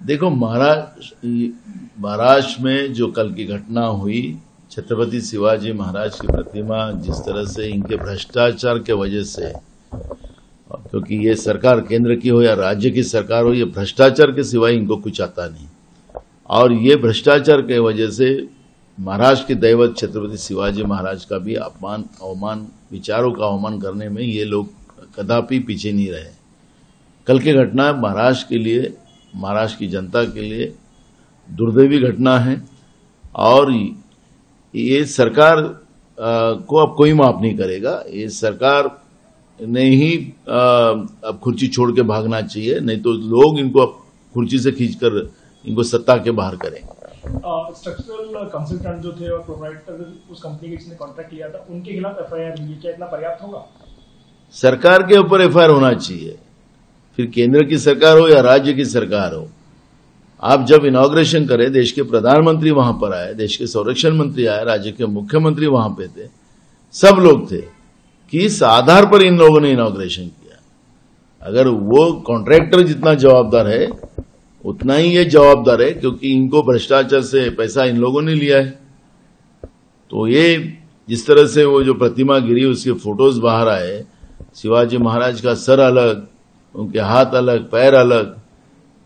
देखो महाराष्ट्र महाराष्ट्र में जो कल की घटना हुई, छत्रपति शिवाजी महाराज की प्रतिमा जिस तरह से इनके भ्रष्टाचार के वजह से क्योंकि ये सरकार केंद्र की हो या राज्य की सरकार हो, ये भ्रष्टाचार के सिवाय इनको कुछ आता नहीं। और ये भ्रष्टाचार के वजह से महाराष्ट्र के दैवत छत्रपति शिवाजी महाराज का भी अपमान, अवमान, विचारों का अवमान करने में ये लोग कदापि पीछे नहीं रहे। कल की घटना महाराष्ट्र के लिए महाराष्ट्र की जनता के लिए दुर्दैवी घटना है और ये सरकार को अब कोई माफ़ नहीं करेगा। ये सरकार ने ही अब कुर्सी छोड़ के भागना चाहिए नहीं तो लोग इनको अब कुर्सी से खींचकर इनको सत्ता के बाहर करेंगे स्ट्रक्चरल कंसल्टेंट जो थे और प्रोवाइडर उस कंपनी के जिसने कॉन्ट्रैक्ट लिया था उनके खिलाफ एफआईआर हुई क्या इतना पर्याप्त होगा? सरकार के ऊपर एफआईआर होना चाहिए। फिर केंद्र की सरकार हो या राज्य की सरकार हो, आप जब इनॉग्रेशन करें, देश के प्रधानमंत्री वहाँ पर आए, देश के संरक्षण मंत्री आए, राज्य के मुख्यमंत्री वहाँ पे थे, सब लोग थे, कि इस आधार पर इन लोगों ने इनॉग्रेशन किया। अगर वो कॉन्ट्रैक्टर जितना जवाबदार है, उतना ही ये जवाबदार है, क्योंकि इनको भ्रष्टाचार से पैसा इन लोगों ने लिया है। तो ये जिस तरह से वो जो प्रतिमा गिरी, उसके फ़ोटोज़ बाहर आए, शिवाजी महाराज का सर अलग उनके हाथ अलग, पैर अलग।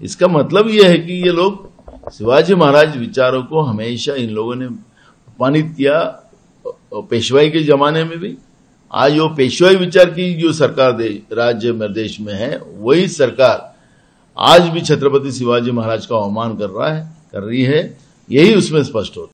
इसका मतलब यह है कि ये लोग शिवाजी महाराज विचारों को हमेशा इन लोगों ने अपमानित किया पेशवाई के जमाने में भी। आज वो पेशवाई विचार की जो सरकार राज्य देश में है, वही सरकार आज भी छत्रपति शिवाजी महाराज का अवमान कर रहा है, कर रही है, यही उसमें स्पष्ट होता है।